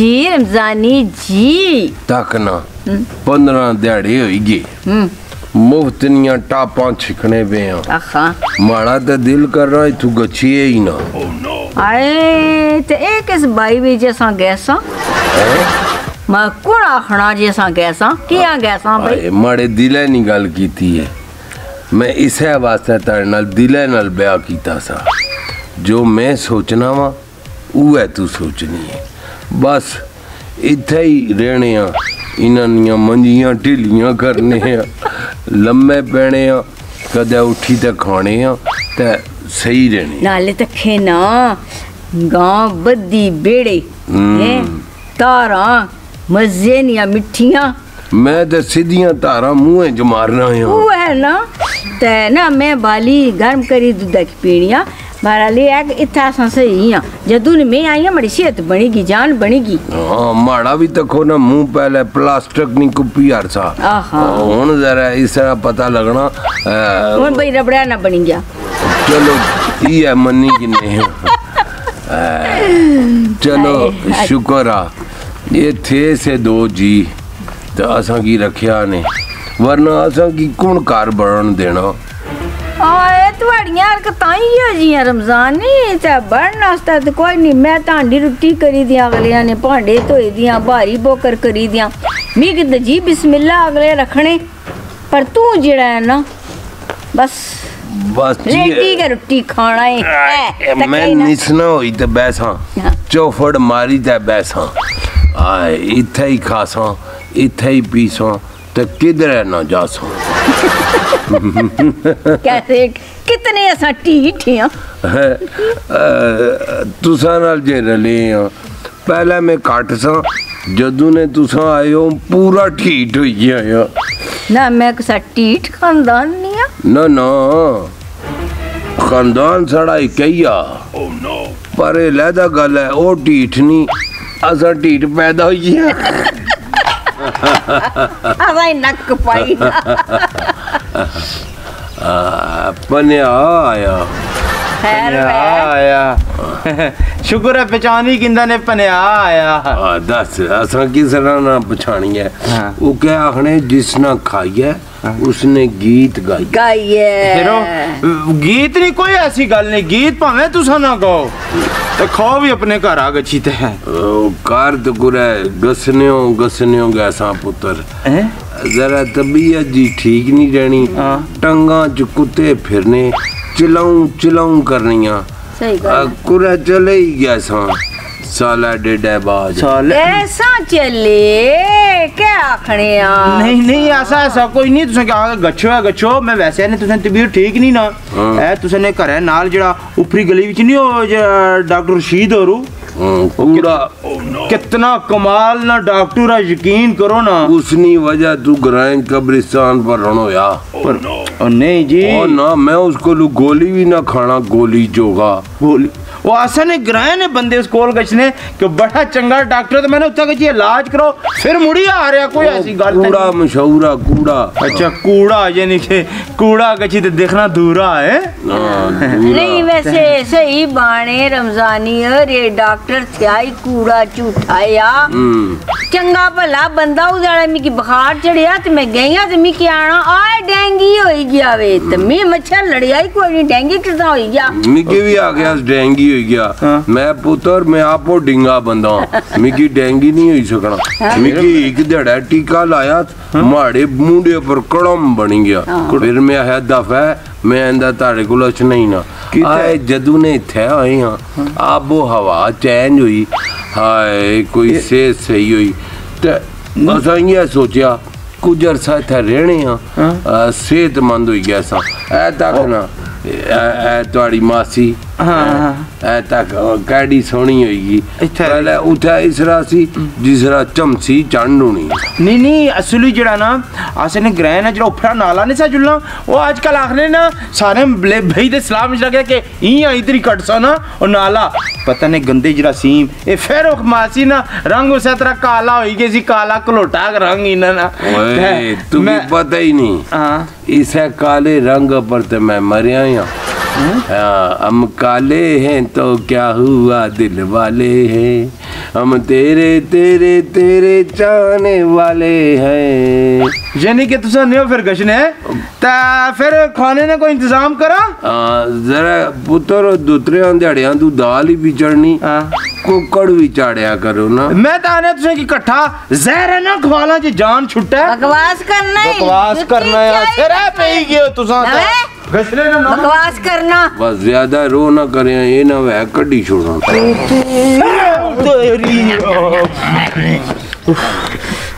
जी। रमजानी जी तकना हम्म। पंद्रह दिहाड़े होगी हम्म। मुफ्तनिया टापा छिकने पे माड़ा तो दिल कर रहा है तू गछिए ही ना। oh, आए ते बाई गैसा मैं कौन आखना गैसा किया गैसा भाई? माड़े दिले नहीं गल की है। मैं इसे वास्ते तेरे नाल दिले नाल ब्याह कीता सा। जो मैं सोचना वा उह तू सोचनी है। ਜੋ ਮੈਂ ਸੋਚਣਾ ਵਾ ਉਹ ਹੈ ਤੂੰ ਸੋਚਣੀ ਹੈ ਬਸ ਇੱਥੇ ਹੀ ਰਹਿਣੇ ਆ ਇਹਨਾਂ ਦੀਆਂ ਮੰਜੀਆਂ ਢਿੱਲੀਆਂ ਕਰਨੇ ਆ ਲੰਮੇ ਪੈਣੇ ਆ ਕਦੇ ਉੱਠੀ ਤੇ ਖਾਣੇ ਆ ਤੇ ਸਹੀ ਰਹਿਣੇ ਨਾਲੇ ਤਾਂ ਖੇਨਾ ਗਾਂ ਬੱਦੀ ਬੇੜੇ ਹਮ। ਹੈਂ, ਤਾਰਾਂ ਮਜ਼ੇ ਨੀਆਂ ਮਿੱਠੀਆਂ ਮੈਂ ਤੇ ਸਿੱਧੀਆਂ ਧਾਰਾਂ ਮੂੰਹੇ ਚ ਮਾਰਨਾ ਆ ਉਹ ਹੈ ਨਾ ਤੇ ਨਾ ਮੈਂ ਬਾਲੀ ਗਰਮ ਕਰੀ ਦੁੱਧ ਕੀ ਪੀਣੀਆਂ बहरहाल एक इतना संसे ही हाँ जदू ने मैं आई हाँ मेरी सेहत बनेगी जान बनेगी। हाँ माड़ा भी तको ना मुँह पहले प्लास्टिक नी कुपी हर सा हुन जरा इस तरह पता लगना हुन भाई रबड़ा ना बनी गया चलो ई मनी की नहीं चलो शुक्र ये थे से दो जी तो असा की रखिया ने वरना असा की कौन कार बरण देना? बड़िया रमज़ान तो कोई मैं तो रुट्टी करी ने भांडे बोकर करी मिगी बिस्मिल्ला अगले रखने पर तू है ना बस। बस रुट्टी खाना है। मैं निसना होई बैसा। हाँ। चौफड़ मारी ते बैसा। आए इथे ही खासा इथे ही पीसा तो किधर ना कैसे कितने असा ढीठ हैं? तुसा नाल जे रले हैं पहले मैं घट सा जदू ने तुसा आयो पूरा ढीठ हो गया ना मैं किसा ढीठ खानदान नहीं है ना ना खानदान साड़ा एक ही आ। oh, no. पर लहदा गल है ओ ढीठ नहीं असा ढीठ पैदा हो गया अरे नक पाई। पन्या आया। पन्या आया। ਢੀਠ ਪੈਦਾ ਹੋਈ ਆ ਅਸਾਂ ਹੀ ਨੱਕ ਪਾਈ ਨਾ ਆ, ਪਨਿਆ ਆਇਆ ਖੈਰ ਪਨਿਆ ਹੈ ਆਇਆ ਸ਼ੁਕਰ ਹੈ ਪਛਾਣੀ ਕਿੰਦਾ ਨੇ ਪਨਿਆ ਆਇਆ ਆ ਦੱਸ ਅਸਾਂ ਕਿਸ ਤਰ੍ਹਾਂ ਨਾ ਪਛਾਣੀਏ ਹਾਂ। ਉਹ ਕਹਿ ਆਖਣੇ ਜਿਸ ਨਾ ਖਾਈਏ ਉਸਨੇ ਗੀਤ ਗਾਈ ਗਾਈਏ ਫਿਰੋ ਗੀਤ ਨਹੀਂ ਕੋਈ ਐਸੀ ਗੱਲ ਨਹੀਂ ਗੀਤ ਭਾਵੇਂ ਤੁਸੀਂ ਨਾ ਗਾਓ ਤੇ ਖਾਓ ਵੀ ਆਪਣੇ ਘਰ ਆ ਗਛੀ ਤੇ ਹੈ ਉਹ ਕਾਰ ਤੇ ਗੁਰੇ ਗਸਨਿਓ ਗਸਨਿਓ ਗੈਸਾਂ ਪੁੱਤਰ ਹੈਂ? ਜ਼ਰਾ ਤਬੀਅਤ ਜੀ ਠੀਕ ਨਹੀਂ ਰਹਿਣੀ ਹਾਂ। ਟੰਗਾਂ ਚ ਕੁੱਤੇ ਫਿਰਨੇ ਚਲਾਉਂ ਚਲਾਉਂ ਕਰਨੀਆਂ ਸਹੀ ਆ, ਗੱਲ ਕੁਰੇ ਚਲੇ ਹੀ ਗਿਆ ਸਾਂ। ਸਾਲਾ ਡੇਡਾ ਬਾਜ। ਸਾਲ ਐਸਾ ਚੱਲੇ ਕਿ ਆਖਣੇ ਆ? ਨਹੀਂ ਨਹੀਂ ਐਸਾ ਐਸਾ ਕੋਈ ਨਹੀਂ ਤੁਸੀਂ ਕਹਾ ਗੱਛੋ ਹੈ ਗੱਛੋ ਮੈਂ ਵੈਸੇ ਨੇ ਤੁਸੀਂ ਤਬੀਅਤ ਠੀਕ ਨਹੀਂ ਨਾ। ਤੁਸੀਂ ਨੇ ਘਰੇ ਨਾਲ ਜਿਹੜਾ ਉਪਰੀ ਗਲੀ ਵਿੱਚ ਨਹੀਂ ਉਹ ਡਾਕਟਰ ਰਸ਼ੀਦ ਹੋਰੂ? पूरा oh, कितना कमाल ना डॉक्टर यकीन करो ना। उसनी वजह तू ग्राइंड कब्रिस्तान पर रहो यार पर oh, नहीं जी। ओ ना मैं उसको गोली भी ना खाना गोली जोगा। गोली वो आसा ने ग्राए ने बंदे उस कोल गचने कि बड़ा चंगा डॉक्टर तो मैंने उत्ता कही इलाज करो फिर मुड़ी आ रहा कोई ऐसी गल कूड़ा मशहूरा कूड़ा। अच्छा कूड़ा यानी कि कूड़ा गची तो देखना दूरा है? नहीं वैसे सही बाणे रमजानी अरे डॉक्टर थिया कूड़ा झूठाया हम्म, चंगा भला बंदा उजाड़ा मिकी बुखार चढ़िया ते मैं गई हाँ ते मिकी आना आए डेंगी होई गया वे ते मैं मच्छर लड़िया ही कोई नहीं डेंगी किसा होई गया मिगी भी आ गया डेंगी हो गया हाँ। मैं पुत्र मैं आपो डिंगा बंदा हूं। मिगी डेंगी नहीं होई सकना मिगी एक धड़ा टीका लाया माड़े मुंडे पर कड़म बनी गया फिर मैं है दफा मैं आंदा तारे कोल अचना ही ना आए जदू ने इत्थे आए हां आबो हवा चेंज हुई हाय कोई सेहत सही हुई ते असां इ'यै सोचेआ ਕੁਝ ਅਰਸਾ ਇੱਥੇ ਰਹਿਣੇ ਆ ਅ, ਸਿਹਤਮੰਦ ਹੋਈ ਗਿਆ ਸਾਂ ਐ ਤੱਕ ਨਾ ਐ ਐ ਤੁਹਾਡੀ ਮਾਸੀ ਹਾਂ ਤੱਕ ਕਾੜੀ ਸੋਹਣੀ ਹੋਏਗੀ ਪਹਿਲਾਂ ਉਠਾ ਇਸ ਰਾਸੀ ਜਿਸ ਰਾ ਚਮਸੀ ਚੰਡ ਹੋਣੀ ਨਹੀਂ ਨਹੀਂ ਅਸਲੀ ਜਿਹੜਾ ਨਾ ਆਸੇ ਨੇ ਗ੍ਰਹਿਣ ਹੈ ਜਿਹੜਾ ਉਪਰਾ ਨਾਲਾ ਨਹੀਂ ਸਾ ਜੁਲਣਾ ਉਹ ਅੱਜ ਕੱਲ ਆਖਨੇ ਨਾ ਸਾਰੇ ਬਲੇ ਭਈ ਦੇ ਸਲਾਮ ਵਿੱਚ ਲੱਗਿਆ ਕਿ ਈ ਆ ਇਧਰ ਹੀ ਕੱਟ ਸਾ ਨਾ ਉਹ ਨਾਲਾ ਪਤਾ ਨਹੀਂ ਗੰਦੇ ਜਿਹੜਾ ਸੀਮ ਇਹ ਫੇਰ ਉਹ ਮਾਸੀ ਨਾ ਰੰਗ ਉਸੇ ਤਰ੍ਹਾਂ ਕਾਲਾ ਹੋਈ ਗਈ ਸੀ ਕਾਲਾ ਕਲੋਟਾ ਰੰਗ ਇਹਨਾਂ ਨਾ ਓਏ ਤੂੰ ਪਤਾ ਹੀ ਨਹੀਂ ਹਾਂ ਇਸੇ ਕਾਲੇ ਰੰਗ ਪਰ ਤੇ ਮੈਂ ਮਰਿਆ ਹਾਂ हम काले हैं तो क्या हुआ दिल वाले हैं? हम तेरे तेरे तेरे जाने वाले हैं। यानी कि तुसा नहीं हो फिर गशन? ता फिर खाने ने कोई इंतज़ाम करा? जरा पुत्र दूतरे दिहाड़ियाँ तू दाल ही भी चढ़नी। कुकड़ भी चाड़िया करो ना। मैं ताने तुझे कि इकट्ठा जहर है ना खवाला जी जान छुट्टा। बकवास करना बकवास करना यार सिर पे ही? गयो तुसा बकवास करना। बस ज़्यादा रो ना करे ये ना वह कड्डी छोड़ो। तेरा ड्राई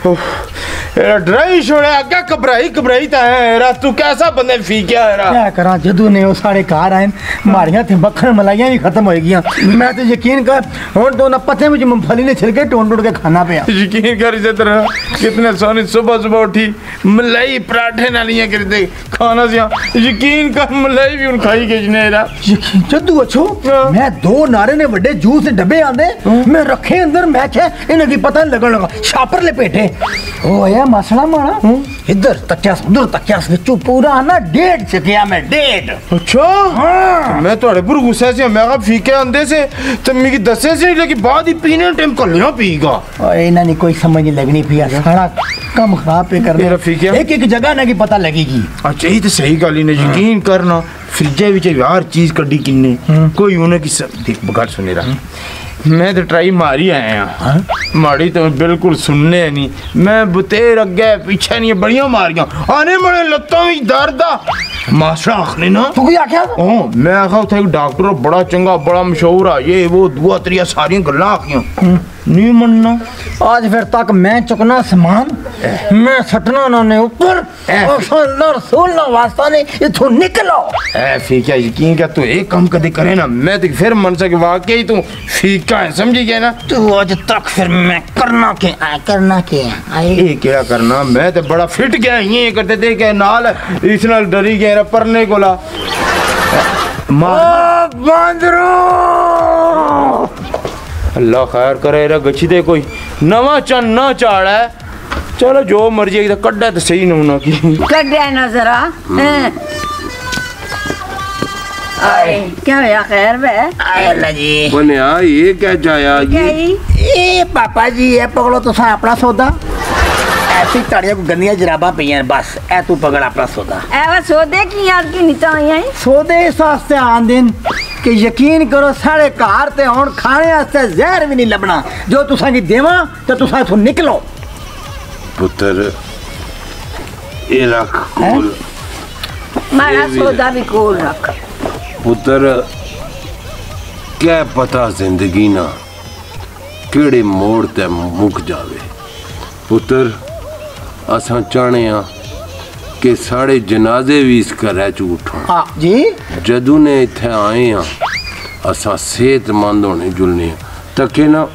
छोड़े आगे घबराई घबराई ता है तू कैसा बंदे फीकिया है रा क्या करा जदू ने सारे घर आए मारियाँ थे मक्खन मलाइयाँ भी खत्म हो गई मैं तो यकीन कर हुन तो पते मुझे मूंगफली ने छिलके टोन टोन के खाना पिया यकीन कर इसे तरह कितने सोनी सुबह सुबह उठी मलाई पराठे नालियाँ कर दे खाना सिया यकीन कर मलाई भी उन खाई के जने रा यकीन जदू अच्छो हाँ। मैं दो नारे ने बड़े जूस डब्बे आंदे मैं रखे अंदर मैं क्या इन्हें की पता लगन लगा छापर लपेटे ओ या मसला मारा इधर तकिया उधर तकिया विचू पूरा ना डेढ़ चकिया मैं डेढ़। अच्छा? हाँ। मैं थोड़े पर गुस्से से मैं कहा फीके आंदे से तो मिगी दसे से लेकिन बाद ही पीने टाइम कलियाँ पीगा। और इन्हें नहीं कोई समझ नहीं लगनी पिया सारा कम खराब पे करने। मेरा फिक्र- एक एक जगह ना की पता लगेगी। अच्छा ये तो सही गल ही। ने यकीन करना फ्रिजे विच हर चीज़ कड्डी किन्ने। कोई उन्हें की सब देख बगड़ मैं तो ट्राई मारी आया हाँ। माड़ी तो बिल्कुल सुनने नहीं। मैं बुतेर अगे पीछे नहीं बड़ियाँ मारियाँ आने मेरे लत्तों में दर्द आ। मास्टर आखने ना। तू क्या आख्या? ओ मैं आखा उत्थे डॉक्टर बड़ा चंगा बड़ा मशहूर आ ये वो दुआ त्रिया सारी गल्ला आखियाँ। नहीं मनना। आज फिर तक मैं चुकना समान मैं सटना ना ने ऊपर और सोलना वास्ता ने इथो निकलो। ए फीका यकीन का तू एक काम कदी करे ना मैं तो फिर मन से वाकई तू फीका है समझी गया ना? तू आज तक फिर मैं करना के आ करना के आए ये क्या करना? मैं तो बड़ा फिट गया ये करते थे के नाल इस नाल डरी गया परने कोला। माँ बांदरो! अल्लाह खैर करे यार गच्छी दे कोई। नवा चन्ना चाड़ा है चलो जो मर्ज़ी है कड्डा तो सही ना उना की। कड्डा ना जरा। हम्म। आए क्या होया खैर बे आए अल्लाह जी। बने आ ये क्या जाया? जी? ये पापा जी ये पकड़ो तो अपना सौदा। ऐसी ताड़िया को गंदिया जराबा पी हैं बस ए तू पकड़ अपना सौदा। एवा सौदे की यार की नीचा आई है? सौदे इस वास्ते आन दिन कि यकीन करो साढ़े घर ते हुन खाने वास्ते जहर भी नहीं लबना जो तुसा की देवा तो तुसा इथों निकलो। पुत्र ये रख कोल। मारा सौदा भी कोल रख। पुत्र क्या पता ज़िंदगी ना केड़े मोड़ ते मुक जावे। पुत्र अस चाहने कि साढ़े जनाजे भी इस घर च उठन हाँ, जदू ने इतने आए हाँ अस सेहतमंद होने जुलने तके ना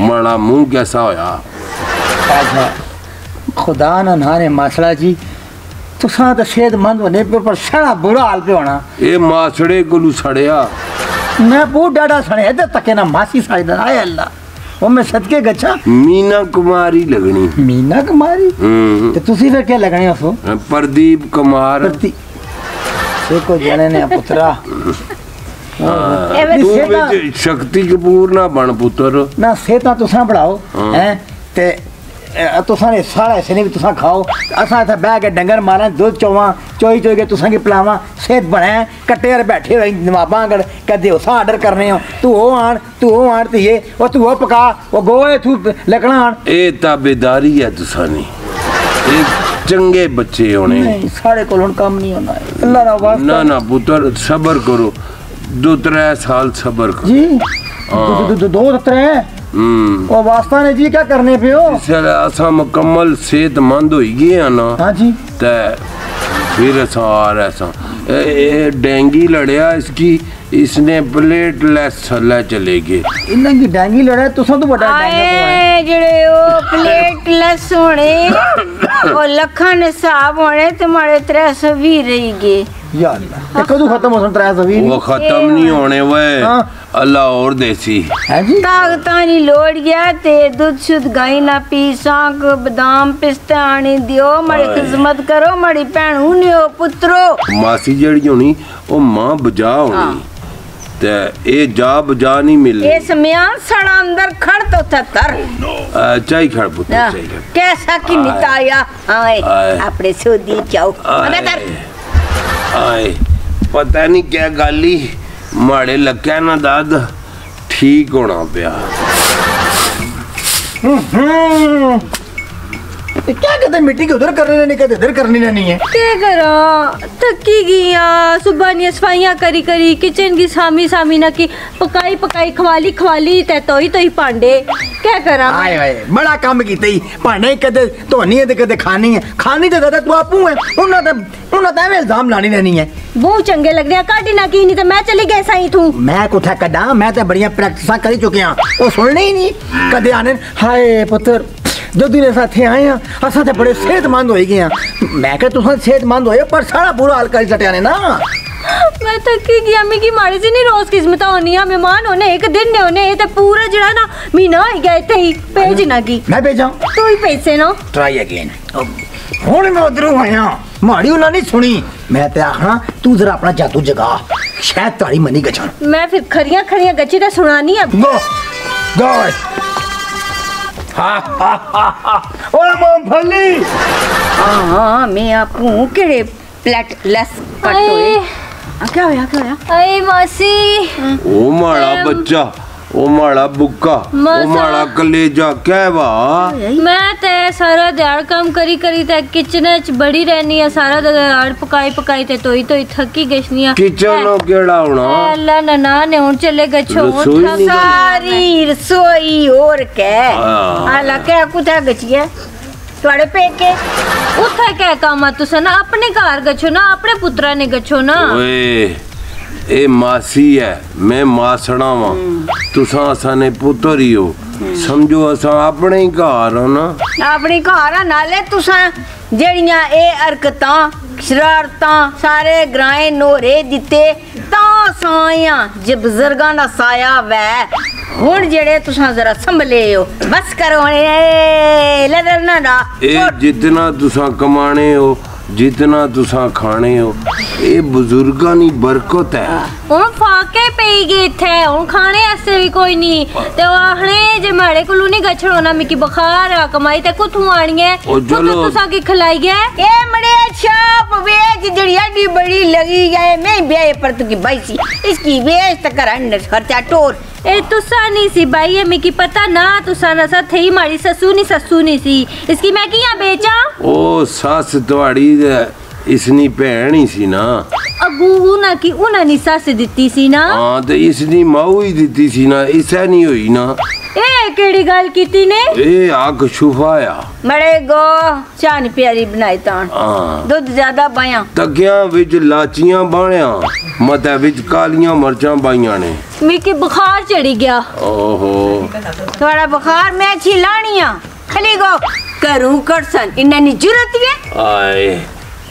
माड़ा मुँह कैसा होया? अच्छा, खुदा ना नारे मासड़ा जी तुसा तो सेहतमंद होने पर सड़ा बुरा हाल पे होना। ये मासड़े कोलू सड़िया मैं बहुत डाडा सड़े तके ना मासी सड़दा आए अल्लाह। ਉਹ ਮੈਂ ਸਦਕੇ ਗੱਛਾ ਮੀਨਾ ਕੁਮਾਰੀ ਲੱਗਣੀ ਮੀਨਾ ਕੁਮਾਰੀ ਤੇ ਤੁਸੀਂ ਫਿਰ ਕੀ ਲੱਗਣੇ ਹੋ ਪ੍ਰਦੀਪ ਕੁਮਾਰ ਦੇਖੋ ਜਣੇ ਨੇ ਪੁੱਤਰਾ ਤੂੰ ਵਿੱਚ ਸ਼ਕਤੀ ਕਪੂਰ ਨਾ ਬਣ ਪੁੱਤਰ ਨਾ ਸੇ ਤਾਂ ਤੁਸੀਂ ਪੜਾਓ ਹੈ ਤੇ तुसां ने साढ़ा हिस्से ने बि खाओ। असां इत्थै बह के डंगर मारा दुद्ध चोवां चोई चोई के तुसा की पिलावां सेहत बनाए कट्टे पर बैठे हो नवाबा अगर कदे उस आर्डर करने हो तू ओ आन तू ओ आन तिये और तू वो पका ओ गोए तू लकड़ा आन ए ताबेदारी है तुसा नहीं चंगे बच्चे होने। साढ़े को हुन कम नहीं होना अल्लाह ना वास्ता। ना ना पुत्र सबर करो। दो त्रै साल सबर करो। जी। हाँ। दो त्रै हम्म। और वास्ता ने जी क्या करने पे हो? सर असा मुकम्मल सेहतमंद हो गए हैं ना। हाँ जी। ते फिर असा आ रहा सा डेंगी लड़िया इसकी इसने प्लेटलेस थल्ले चले गए इन्हां की डेंगी लड़े तुसा तो बड़ा डेंगा जेड़े ओ प्लेटलेस होने और लखन हिसाब होने तुम्हारे 320 रह गए या अल्लाह कदू खत्म हो संतरा सभी वो खत्म नहीं होने वे। हाँ। अल्लाह और देसी। है जी? ताकतानी लोड गया ते दूध शुद्ध गाय ना पी। सांक बादाम पिस्ता आनी दियो मड़ी खिदमत करो मड़ी भैन हुनियो पुत्रो। मासी जेड़ी होनी ओ माँ बजा होनी। हाँ। ते ए जा बजा नहीं मिल ए समया सड़ा अंदर खड़ तो थतर अच्छा oh ही खड़ पुत्र कैसा की निताया आए अपने सोदी चाओ अबे तर। ਆਏ ਪਤਾ ਨਹੀਂ ਕਿਆ ਗਾਲੀ ਮਾੜੇ ਲੱਗਿਆ ਨਾ ਦਾਦ ਠੀਕ ਹੋਣਾ ਪਿਆ। तो क्या कहते मिट्टी के उधर करने नहीं कहते इधर करने नहीं है। क्या करा? थकी गई सुबह ने सफाइया करी करी किचन की सामी सामी ना की पकाई पकाई खवाली खवाली ते तो ही तो ही पांडे। क्या करा आए आए बड़ा काम कीता ही। पांडे कदे धोनी है कदे खानी है। खानी तो दादा तू आपू है। उन्हें तो उन्हें तो एवं इल्ज़ाम लानी नहीं है। बहुत चंगे लग रहे काटी ना की नहीं तो मैं चली गई सही थू मैं कुठे कदा मैं तो बड़िया प्रैक्टिस करी चुकी हूँ वो सुनने ही नहीं। कदे आने हाय पुत्र ਜਦੋਂ ਦੇ ਸਾਥੇ ਆਏ ਆ ਅਸਾਂ ਤੇ ਬੜੇ ਸਿਹਤਮੰਦ ਹੋਈ ਗਏ ਆ ਮੈਂ ਕਿਹਾ ਤੁਸੀਂ ਸਿਹਤਮੰਦ ਹੋਏ ਪਰ ਸਾਰਾ ਬੁਰਾ ਹਾਲ ਕਰੀ ਸਟਿਆ ਨੇ ਨਾ मैं थकी गई अम्मी की माड़ी सी नहीं रोज किस्मत होनी है मेहमान होने एक दिन ने होने ते पूरा जड़ा ना महीना हो गया इथे ही भेज ना की ਮੈਂ ਭੇਜਾਂ तू ही पैसे ना ਟਰਾਈ ਅਗੇਨ ਹੁਣ ਮੈਂ ਉਧਰੋਂ ਆਇਆ ਮਾੜੀ ਉਹਨਾਂ ਨੇ ਸੁਣੀ ਮੈਂ ਤੇ ਆਖਣਾ ਤੂੰ ਜ਼ਰਾ ਆਪਣਾ ਜਾਦੂ ਜਗਾ ਸ਼ਾਇਦ ਤਾੜੀ ਮਨੀ ਗਛਣ मैं फिर खरिया खरिया गच्ची ते सुनानी है ਗੋ ਗੋ ओए मूंगफली। हाँ मैं आपको केड़े प्लेट लेस कट होए क्या होया क्या होया अरे मासी। हम्म। ओ माड़ा बच्चा। ਉਹ ਮਾੜਾ ਬੁੱਕਾ ਉਹ ਮਾੜਾ ਕਲੇਜਾ ਕਹਿ ਵਾ। ਮੈਂ ਤੇ ਸਾਰਾ ਦਿਹਾੜ ਕੰਮ ਕਰੀ ਕਰੀ ਤੇ ਕਿਚਨ ਚ ਬੜੀ ਰਹਿਨੀ ਆ ਸਾਰਾ ਦਿਹਾੜ ਪਕਾਈ ਪਕਾਈ ਤੇ ਤੋਈ ਤੋਈ ਥੱਕੀ ਗਸ਼ਨੀ ਆ। ਕਿਚਨ ਨੂੰ ਕਿਹੜਾ ਹੋਣਾ? ਅੱਲਾ ਨਨਾ ਨੇ ਹੁਣ ਚੱਲੇ ਗਛੋ ਸਾਰੀ ਰਸੋਈ ਹੋਰ ਕਹਿ ਆਲਾ ਕਹਿ ਕੁਤਾ ਗਚੀਆ ਤੁਹਾਡੇ ਪੇਕੇ? ਉੱਥੇ ਕਹਿ ਕਾਮਾ ਤੁਸੀਂ ਨਾ? ਆਪਣੇ ਘਰ ਗਛੋ ਨਾ ਆਪਣੇ ਪੁੱਤਰਾ ਨੇ ਗਛੋ ਨਾ? ਓਏ। ਇਹ ਮਾਸੀ ਹੈ ਮੈਂ ਮਾਸਣਾ ਵਾਂ। ਤੁਸਾਂ ਅਸਾਂ ਪੁੱਤਰ ਹੀ ਹੋ। ਸਮਝੋ ਅਸਾਂ ਆਪਣੇ ਹੀ ਘਰ ਹਾਂ ਨਾ। ਆਪਣੀ ਘਰ ਆ ਨਾਲੇ ਤੁਸਾਂ ਜਿਹੜੀਆਂ ਇਹ ਹਰਕਤਾਂ ਸ਼ਰਾਰਤਾਂ ਸਾਰੇ ਗਰਾਏ ਨੋਰੇ ਦਿੱਤੇ ਤਾਂ ਸਾਇਆ ਜੇ ਬਜ਼ੁਰਗਾਂ ਦਾ ਸਾਇਆ ਵੈ। ਹੁਣ ਜਿਹੜੇ ਤੁਸਾਂ ਜ਼ਰਾ ਸੰਭਲੇ ਹੋ ਬਸ ਕਰੋ ਇਹ ਲਦਰ ਨਾ ਨਾ ਇਹ ਜਿਤਨਾ ਤੁਸਾਂ ਕਮਾਣੇ ਹੋ ਜਿਤਨਾ ਤੁਸੀਂ ਖਾਣੇ ਹੋ ਇਹ ਬਜ਼ੁਰਗਾਂ ਦੀ ਬਰਕਤ ਹੈ ਹੁਣ ਫਾਕੇ ਪਈ ਗਈ ਇੱਥੇ ਹੁਣ ਖਾਣੇ ਵਾਸਤੇ ਵੀ ਕੋਈ ਨਹੀਂ ਤੇ ਉਹ ਆਹਣੇ ਜੇ ਮਾੜੇ ਕੋਲੋਂ ਨਹੀਂ ਗਛੜੋ ਨਾ ਮਿੱਕੀ ਬੁਖਾਰ ਆ ਕਮਾਈ ਤੇ ਕੁਥੋਂ ਆਣੀ ਹੈ ਤੁਸੀਂ ਕੀ ਖਿਲਾਈ ਗਿਆ ਇਹ ਮੜੇ ਛਾਪ ਵੇਚ ਜਿਹੜੀ ਆਡੀ ਬੜੀ ਲਗੀ ਹੈ ਮੈਂ ਬਿਆਹ ਪਰ ਤੁਕੀ ਬਾਈ ਸੀ ਇਸकी ਵੇਚ ਤਾਂ ਕਰਨ ਖਰਚਾ ਟੋਰ ए तुसा नहीं सी भाई ये मिकी पता ना तुसा ना सा थे मारी ससुनी ससुनी सी इसकी मैं किया बेचा ओ सास दवाड़ी ਇਸਨੀ ਭੈਣ ਹੀ ਸੀ ਨਾ। ਅਗੂ ਉਹਨਾਂ ਕੀ ਉਹਨਾਂ ਨੇ ਸੱਸ ਦਿੱਤੀ ਸੀ ਨਾ। ਹਾਂ ਤੇ ਇਸਨੀ ਮਾਂ ਹੀ ਦਿੱਤੀ ਸੀ ਨਾ ਇਸੈ ਨਹੀਂ ਹੋਈ ਨਾ। ਇਹ ਕਿਹੜੀ ਗੱਲ ਕੀਤੀ ਨੇ? ਇਹ ਅੱਗ ਛੁਫਾਇਆ ਮੜੇ ਗੋ ਚਾਨ ਪਿਆਰੀ ਬਣਾਈ ਤਾਂ। ਦੁੱਧ ਜ਼ਿਆਦਾ ਪਾਇਆ। ਤੱਗਿਆਂ ਵਿੱਚ ਲਾਚੀਆਂ ਬਾਣਿਆ ਮਤਾ ਵਿੱਚ ਕਾਲੀਆਂ ਮਰਚਾਂ ਪਾਈਆਂ ਨੇ। ਮਿੱਕੀ ਬੁਖਾਰ ਚੜੀ ਗਿਆ। ਓਹੋ। ਤੁਹਾਡਾ ਬੁਖਾਰ ਮੈਂ ਛਿਲਾਣੀਆਂ ਖਲੀ ਗੋ ਕਰੂ ਕਰਸਨ ਇਹਨਾਂ ਜੁਰਤ ਵੀ ਆਏ।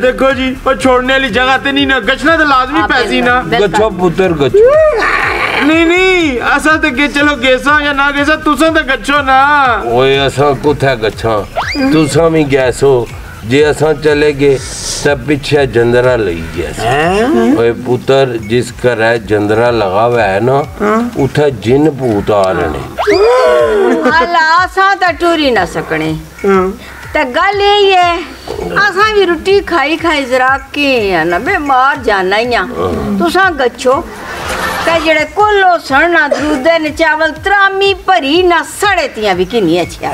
देखो जी छोड़ने वाली जगह ते नहीं ना गछना तो लाजमी पैसी ना। गछो पुत्र गछो नहीं नहीं असा तो के चलो गेसा या ना गेसा तुसा तो गछो ना। ओए असा कुथा गछो तुसा भी गैसो ਜੇ ਅਸਾਂ ਚਲੇ ਗਏ ਤਾਂ ਪਿੱਛੇ ਜੰਦਰਾ ਲਈ ਗਿਆ ਸੀ ਓਏ ਪੁੱਤਰ ਜਿਸ ਘਰ ਹੈ ਜੰਦਰਾ ਲਗਾ ਹੋਇਆ ਹੈ ਨਾ ਉੱਥੇ ਜਿੰਨ ਭੂਤ ਆ ਰਹੇ ਨੇ ਅੱਲਾ ਅਸਾਂ ਤਾਂ ਟੂਰੀ ਨਾ ਸਕਣੇ ਤਾਂ ਗੱਲ ਇਹ ਹੈ ਅਸਾਂ ਵੀ ਰੋਟੀ ਖਾਈ ਖਾਈ ਜ਼ਰਾ ਕੇ ਆ ਨਾ ਬਿਮਾਰ ਜਾਣਾ ਹੀ ਆ ਤੁਸਾਂ ਗੱਛੋ ਤੇ ਜਿਹੜੇ ਕੋਲੋ ਸੜਨਾ ਦਰੂਦੇ ਨੇ ਚਾਵਲ ਤਰਾਮੀ ਭਰੀ ਨਾ ਸੜੇ ਤੀਆਂ ਵੀ ਕਿੰਨੀ ਅੱਛੀਆਂ